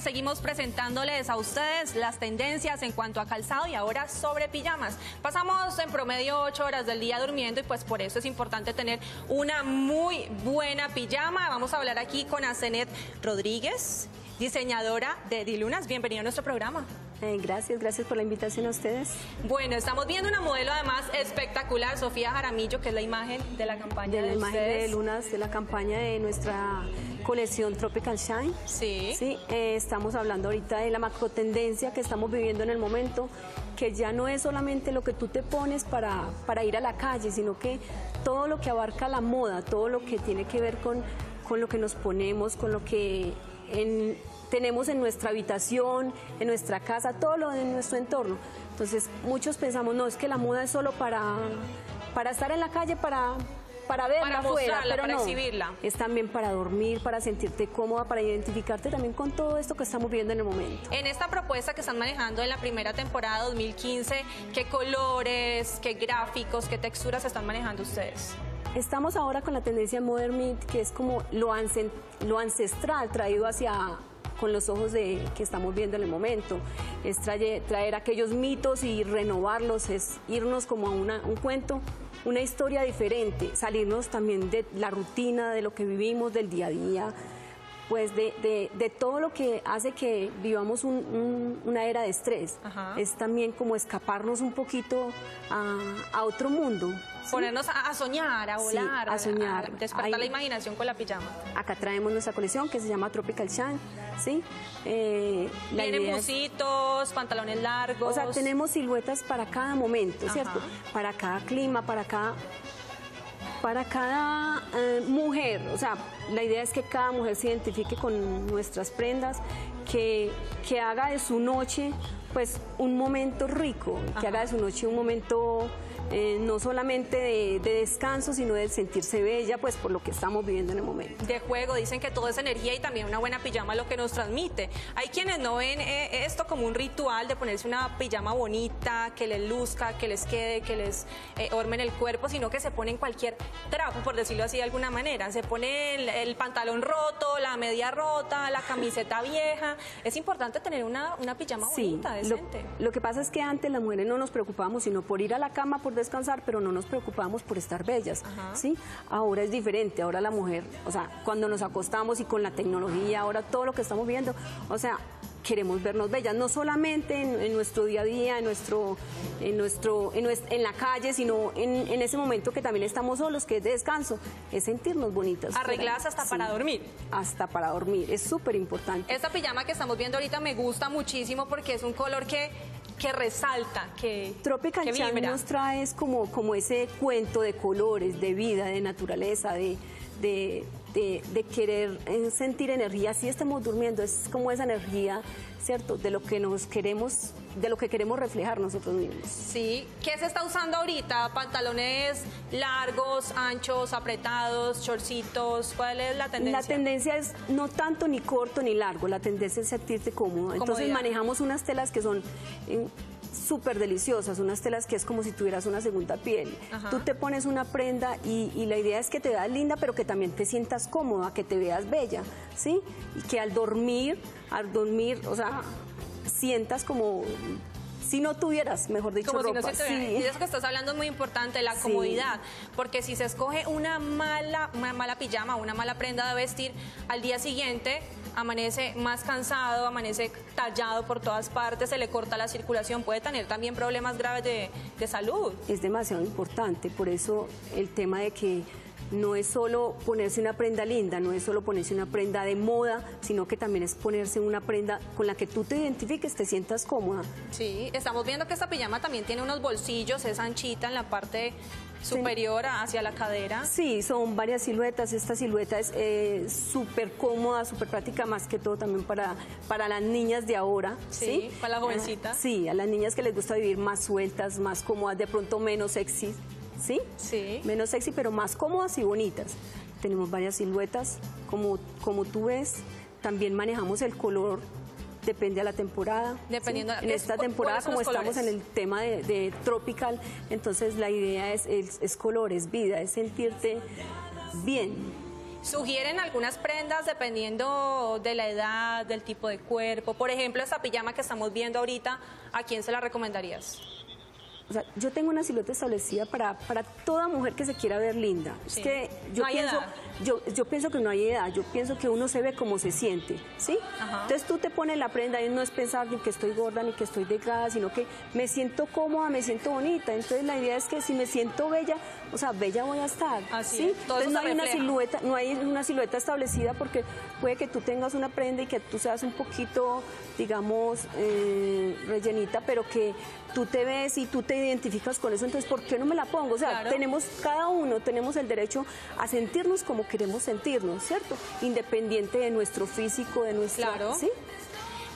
Seguimos presentándoles a ustedes las tendencias en cuanto a calzado y ahora sobre pijamas. Pasamos en promedio ocho horas del día durmiendo y pues por eso es importante tener una muy buena pijama. Vamos a hablar aquí con Asenet Rodríguez, diseñadora de Dilunas. Bienvenido a nuestro programa. Eh, gracias, gracias por la invitación a ustedes. Bueno, estamos viendo una modelo además espectacular, Sofía Jaramillo, que es la imagen de la campaña de, de la imagen ustedes. de Lunas, de la campaña de nuestra colección Tropical Shine. Sí. Sí, eh, estamos hablando ahorita de la macro tendencia que estamos viviendo en el momento, que ya no es solamente lo que tú te pones para, para ir a la calle, sino que todo lo que abarca la moda, todo lo que tiene que ver con, con lo que nos ponemos, con lo que en- tenemos en nuestra habitación, en nuestra casa, todo lo de nuestro entorno. Entonces, muchos pensamos, no, es que la moda es solo para, para estar en la calle, para, para verla Para afuera, mostrarla, pero para no. exhibirla. Es también para dormir, para sentirte cómoda, para identificarte también con todo esto que estamos viendo en el momento. En esta propuesta que están manejando en la primera temporada 2015, ¿qué colores, qué gráficos, qué texturas están manejando ustedes? Estamos ahora con la tendencia Modern Meat, que es como lo, ancen- lo ancestral traído hacia con los ojos de que estamos viendo en el momento. Es traer, traer aquellos mitos y renovarlos, es irnos como a una- un cuento, una historia diferente, salirnos también de la rutina, de lo que vivimos, del día a día, pues de, de- de todo lo que hace que vivamos un- un- una era de estrés. Ajá. Es también como escaparnos un poquito a, a otro mundo. ¿sí? Ponernos a, a soñar, a Sí, volar, a soñar. a despertar Ahí- la imaginación con la pijama. Acá traemos nuestra colección que se llama Tropical Shine, ¿sí? Eh, Tienen es- pantalones largos. o sea, tenemos siluetas para cada momento, Ajá. ¿cierto? Para cada clima, para cada para cada eh, mujer, o sea, la idea es que cada mujer se identifique con nuestras prendas, que, que haga de su noche pues un momento rico, que haga de su noche un momento eh, no solamente de, de descanso, sino de sentirse bella pues por lo que estamos viviendo en el momento. de juego, dicen que todo es energía y también una buena pijama lo que nos transmite. Hay quienes no ven eh, esto como un ritual de ponerse una pijama bonita, que les luzca, que les quede, que les eh, ormen el cuerpo, sino que se ponen cualquier trapo, por decirlo así de alguna manera. Se pone el, el pantalón roto, la media rota, la camiseta vieja. Es importante tener una, una pijama bonita, lo, decente. lo que pasa es que antes las mujeres no nos preocupábamos sino por ir a la cama, por descansar, pero no nos preocupábamos por estar bellas, Ajá. ¿sí? Ahora es diferente, ahora la mujer, o sea, cuando nos acostamos y con la tecnología, ahora todo lo que estamos viendo, o sea, queremos vernos bellas, no solamente en, en nuestro día a día, en nuestro, en nuestro, en, nues- en la calle, sino en, en ese momento que también estamos solos, que es de descanso, es sentirnos bonitas. Arregladas hasta Sí, para dormir. Hasta para dormir, es súper importante. Esta pijama que estamos viendo ahorita me gusta muchísimo porque es un color que, que resalta, que, Tropical que Chan nos trae es como, como ese cuento de colores, de vida, de naturaleza, de, de, de- de querer eh, sentir energía. Si estamos durmiendo, es como esa energía, ¿cierto? De lo que nos queremos, de lo que queremos reflejar nosotros mismos. Sí, ¿qué se está usando ahorita? ¿Pantalones largos, anchos, apretados, shortcitos? ¿Cuál es la tendencia? La tendencia es no tanto ni corto ni largo, la tendencia es sentirte cómodo. Entonces Comodidad. manejamos unas telas que son eh, súper deliciosas, unas telas que es como si tuvieras una segunda piel. Ajá. Tú te pones una prenda y, y la idea es que te veas linda, pero que también te sientas cómoda, que te veas bella, ¿sí? Y que al dormir, al dormir, o sea, sientas como si no tuvieras, mejor dicho, Como si no ropa. se vea. Sí. Y eso que estás hablando es muy importante, la Sí. comodidad. Porque si se escoge una mala, una mala pijama, una mala prenda de vestir, al día siguiente amanece más cansado, amanece tallado por todas partes, se le corta la circulación, puede tener también problemas graves de, de salud. es demasiado importante. Por eso el tema de que no es solo ponerse una prenda linda, no es solo ponerse una prenda de moda, sino que también es ponerse una prenda con la que tú te identifiques, te sientas cómoda. Sí, estamos viendo que esta pijama también tiene unos bolsillos, es anchita en la parte superior hacia la cadera. Sí, son varias siluetas. Esta silueta es eh, súper cómoda, súper práctica, más que todo también para, para las niñas de ahora. Sí, Sí, para las jovencitas. Ah, sí, a las niñas que les gusta vivir más sueltas, más cómodas, de pronto menos sexy. ¿Sí? Sí. Menos sexy, pero más cómodas y bonitas. Tenemos varias siluetas, como, como tú ves. También manejamos el color depende a la temporada. Dependiendo- ¿sí? En es- esta ¿cu- temporada, como estamos colores? en el tema de, de tropical, entonces la idea es, es, es color, es vida, es sentirte bien. Sugieren algunas prendas dependiendo de la edad, del tipo de cuerpo. Por ejemplo, esta pijama que estamos viendo ahorita, ¿a quién se la recomendarías? O sea, yo tengo una silueta establecida para, para toda mujer que se quiera ver linda. Es que yo no pienso, yo, yo pienso que no hay edad, yo pienso que uno se ve como se siente, ¿sí? Ajá. Entonces tú te pones la prenda y no es pensar ni que estoy gorda ni que estoy delgada, sino que me siento cómoda, me siento bonita. Entonces la idea es que si me siento bella, o sea, bella voy a estar, Así ¿sí? es, todo Entonces no hay una silueta, no hay una silueta establecida porque puede que tú tengas una prenda y que tú seas un poquito, digamos, eh, rellenita, pero que tú te ves y tú te identificas con eso, entonces ¿por qué no me la pongo? O sea, Claro. tenemos, cada uno tenemos el derecho a sentirnos como queremos sentirnos, ¿cierto? Independiente de nuestro físico, de nuestra... Claro. ¿sí?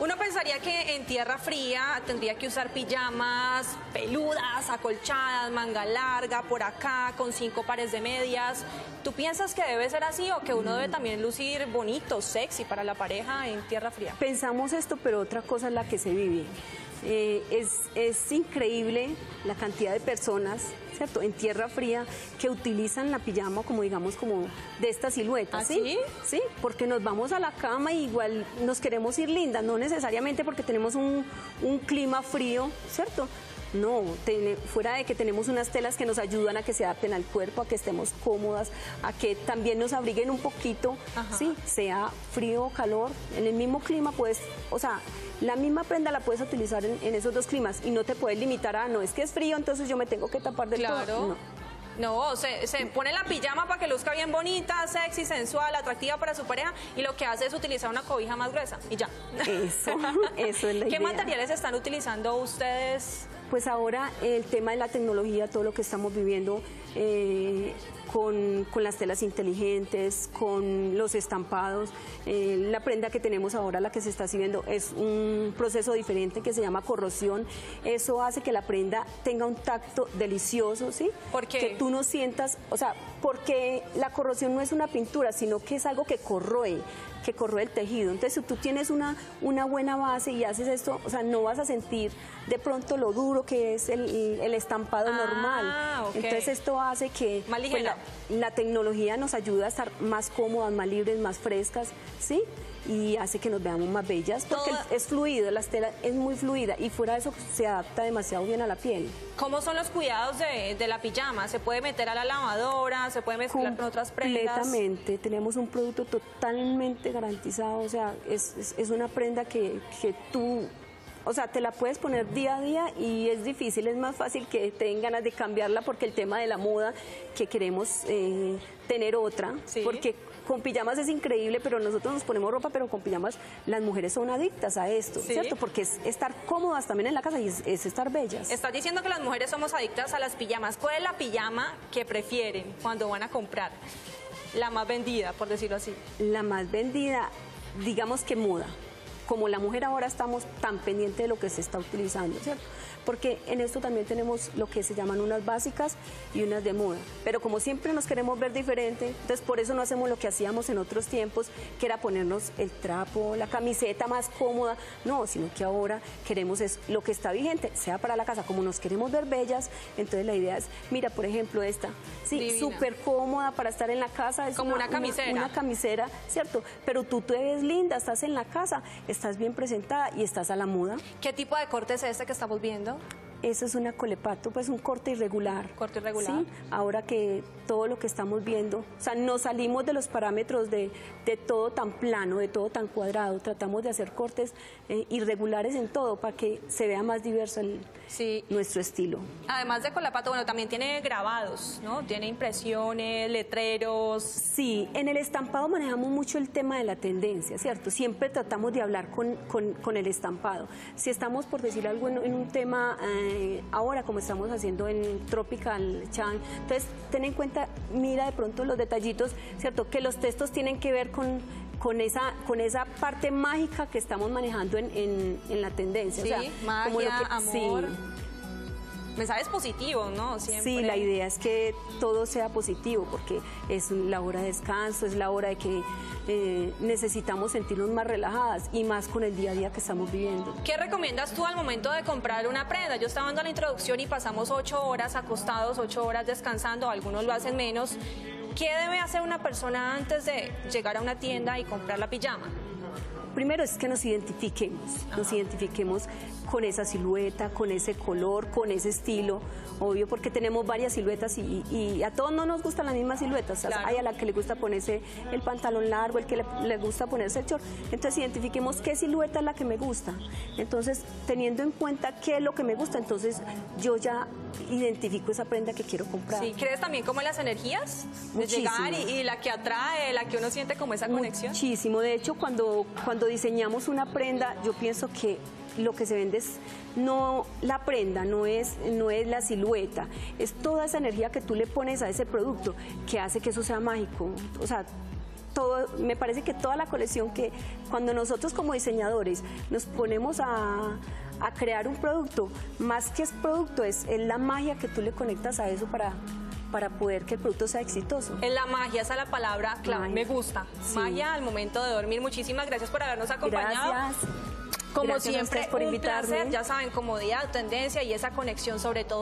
Uno pensaría que en tierra fría tendría que usar pijamas peludas, acolchadas, manga larga, por acá, con cinco pares de medias. ¿Tú piensas que debe ser así o que uno debe también lucir bonito, sexy para la pareja en tierra fría? Pensamos esto, pero otra cosa es la que se vive. Eh, es, es increíble la cantidad de personas, ¿cierto? En tierra fría que utilizan la pijama como digamos como de esta silueta, ¿Ah, ¿sí? sí? Sí, porque nos vamos a la cama y igual nos queremos ir lindas, no necesariamente porque tenemos un, un clima frío, ¿cierto? No, fuera de que tenemos unas telas que nos ayudan a que se adapten al cuerpo, a que estemos cómodas, a que también nos abriguen un poquito, Ajá. sí, sea frío o calor, en el mismo clima puedes, o sea, la misma prenda la puedes utilizar en, en esos dos climas y no te puedes limitar a, no, es que es frío, entonces yo me tengo que tapar del todo. Claro. No. No, se, se pone la pijama para que luzca bien bonita, sexy, sensual, atractiva para su pareja y lo que hace es utilizar una cobija más gruesa y ya. Eso, eso es la ¿Qué idea. materiales están utilizando ustedes? Pues ahora el tema de la tecnología, todo lo que estamos viviendo eh, con, con las telas inteligentes, con los estampados, eh, la prenda que tenemos ahora, la que se está sirviendo, es un proceso diferente que se llama corrosión. Eso hace que la prenda tenga un tacto delicioso, ¿sí? ¿Por qué? Que tú no sientas, o sea, porque la corrosión no es una pintura, sino que es algo que corroe que corroe el tejido. Entonces, si tú tienes una, una buena base y haces esto, o sea, no vas a sentir de pronto lo duro que es el, el estampado Ah, normal. Entonces, esto hace que Más pues, la, la tecnología nos ayuda a estar más cómodas, más libres, más frescas, ¿sí? Y hace que nos veamos más bellas, porque es fluido, la tela es muy fluida y fuera de eso se adapta demasiado bien a la piel. ¿Cómo son los cuidados de, de la pijama? ¿Se puede meter a la lavadora? ¿Se puede mezclar con otras prendas? Completamente, tenemos un producto totalmente garantizado, o sea, es, es- es una prenda que, que tú, o sea, te la puedes poner día a día y es difícil, es más fácil que te den ganas de cambiarla porque el tema de la moda, que queremos eh, tener otra, Sí. porque con pijamas es increíble, pero nosotros nos ponemos ropa, pero con pijamas las mujeres son adictas a esto, Sí. ¿cierto? Porque es estar cómodas también en la casa y es, es estar bellas. Estás diciendo que las mujeres somos adictas a las pijamas. ¿Cuál es la pijama que prefieren cuando van a comprar? La más vendida, por decirlo así. la más vendida, digamos que moda. Como la mujer ahora estamos tan pendiente de lo que se está utilizando, ¿cierto? Porque en esto también tenemos lo que se llaman unas básicas y unas de moda. Pero como siempre nos queremos ver diferente, entonces por eso no hacemos lo que hacíamos en otros tiempos, que era ponernos el trapo, la camiseta más cómoda. No, sino que ahora queremos es lo que está vigente, sea para la casa, como nos queremos ver bellas, entonces la idea es, mira, por ejemplo, esta, sí, súper cómoda para estar en la casa. Es Como una camisera. una camisera, ¿cierto? Pero tú te ves linda, estás en la casa, estás bien presentada y estás a la moda. ¿Qué tipo de corte es este que estamos viendo? 거죠? Eso es una colepato, pues un corte irregular. Corte irregular. Sí, ahora que todo lo que estamos viendo, o sea, nos salimos de los parámetros de, de todo tan plano, de todo tan cuadrado, tratamos de hacer cortes eh, irregulares en todo para que se vea más diverso el- Sí. nuestro estilo. Además de colapato, bueno, también tiene grabados, ¿no? Tiene impresiones, letreros. Sí, en el estampado manejamos mucho el tema de la tendencia, ¿cierto? Siempre tratamos de hablar con, con- con el estampado. Si estamos, por decir algo, en, en un tema eh, ahora, como estamos haciendo en Tropical Chan, entonces ten en cuenta, mira de pronto los detallitos, ¿cierto? Que los textos tienen que ver con, con, esa, con esa parte mágica que estamos manejando en, en- en la tendencia. o Sí, sea, como lo magia, sí. Mensajes positivos, ¿no? Siempre. Sí, la idea es que todo sea positivo porque es la hora de descanso, es la hora de que eh, necesitamos sentirnos más relajadas y más con el día a día que estamos viviendo. ¿Qué recomiendas tú al momento de comprar una prenda? Yo estaba dando la introducción y pasamos ocho horas acostados, ocho horas descansando, algunos lo hacen menos. ¿Qué debe hacer una persona antes de llegar a una tienda y comprar la pijama? Primero es que nos identifiquemos, nos identifiquemos con esa silueta, con ese color, con ese estilo, obvio porque tenemos varias siluetas y, a todos no nos gustan las mismas siluetas, hay a la que le gusta ponerse el pantalón largo, el que le, gusta ponerse el short, entonces identifiquemos qué silueta es la que me gusta, entonces teniendo en cuenta qué es lo que me gusta, entonces yo ya identifico esa prenda que quiero comprar. Sí, ¿crees también como las energías? De llegar y, la que atrae, la que uno siente como esa conexión. Muchísimo, de hecho cuando, cuando diseñamos una prenda, yo pienso que lo que se vende es no la prenda, no es, no es la silueta, es toda esa energía que tú le pones a ese producto que hace que eso sea mágico. O sea, todo, me parece que toda la colección que cuando nosotros como diseñadores nos ponemos a, crear un producto, más que es producto, es, la magia que tú le conectas a eso para, para poder que el producto sea exitoso. Es la magia, esa es la palabra clave, me gusta. Magia al momento de dormir. Muchísimas gracias por habernos acompañado. Gracias. Como siempre, por un placer, ya saben, comodidad, tendencia y esa conexión sobre todo.